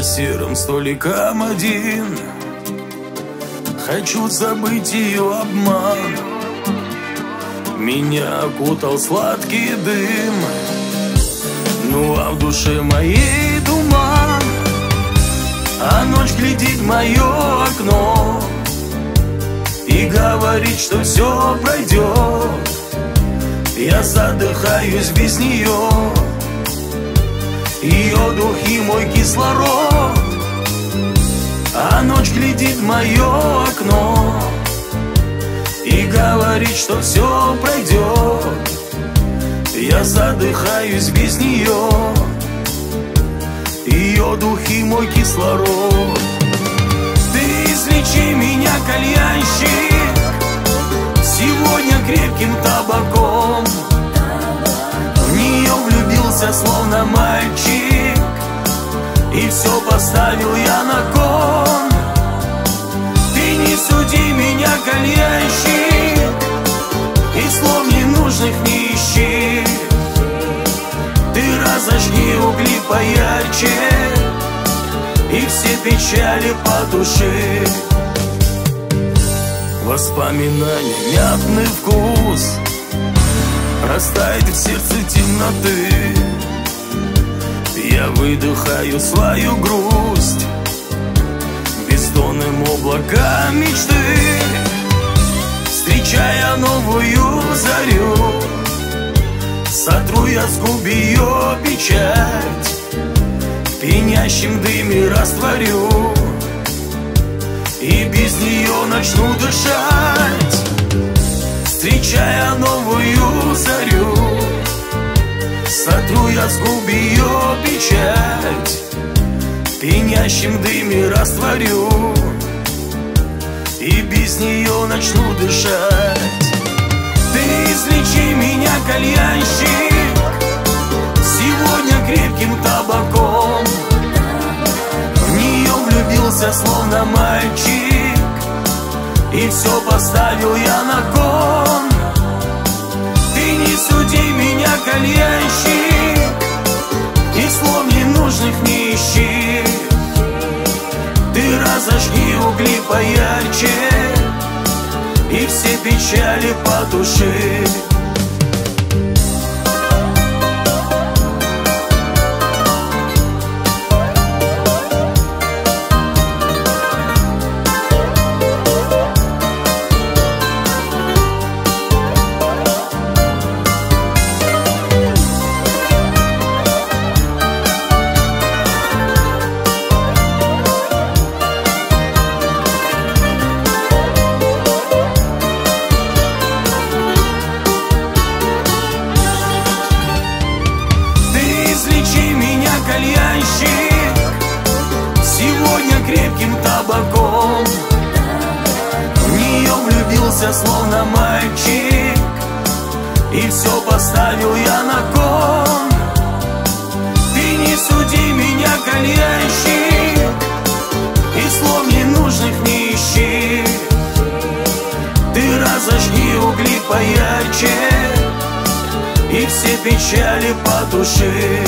серым столиком один. Хочу забыть ее обман. Меня окутал сладкий дым. Ну а в душе моей туман. А ночь глядит в мое окно И говорит, что все пройдет Я задыхаюсь без нее Ее дух и мой кислород. А ночь глядит в мое окно И говорит, что все пройдет Я задыхаюсь без нее Ее дух и мой кислород. Ты излечи меня, кальянщик Сегодня крепким табаком. В нее влюбился, словно мальчик поставил я на кон. Ты не суди меня, кальянщик И слов ненужных не ищи. Ты разожги угли поярче И все печали потуши Воспоминания, мятный вкус Растает в сердце темноты Я выдыхаю свою грусть Бездонным облаком мечты Встречая новую зарю. Сотру я с губ ее печать В пенящем дыме растворю. И без нее начну дышать Встречая новую зарю Сотру я с губ ее печать В пенящем дыме растворю. И без нее начну дышать. Ты излечи меня, кальянщик Сегодня крепким табаком. В нее влюбился, словно мальчик И все поставил я на кон кальянщик И слов ненужных не ищи. Ты разожги угли поярче И все печали потуши кальянщик Сегодня крепким табаком. В нее влюбился, словно мальчик И все поставил я на кон. Ты не суди меня, кальянщик И слов ненужных не ищи. Ты разожги угли поярче и все печали потуши